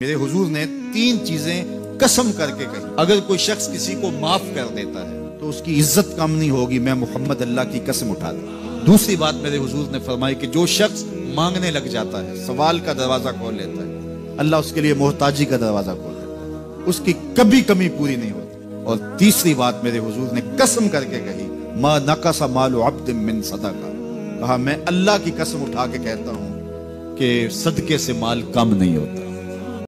मेरे हुजूर ने तीन चीज़ें कसम करके कही। अगर कोई शख्स किसी को माफ़ कर देता है तो उसकी इज़्ज़त कम नहीं होगी, मैं मोहम्मद अल्लाह की कसम उठा दू। दूसरी बात मेरे हुजूर ने फरमाई कि जो शख्स मांगने लग जाता है, सवाल का दरवाज़ा खोल लेता है। अल्लाह उसके लिए मोहताजी का दरवाज़ा खोल देता है। उसकी कभी कमी पूरी नहीं होती। और तीसरी बात मेरे हुजूर ने कसम करके कही, माँ नकासा मालो अब्द मिन सदा का कहा, मैं अल्लाह की कसम उठा के कहता हूँ कि सदके से माल कम नहीं होता।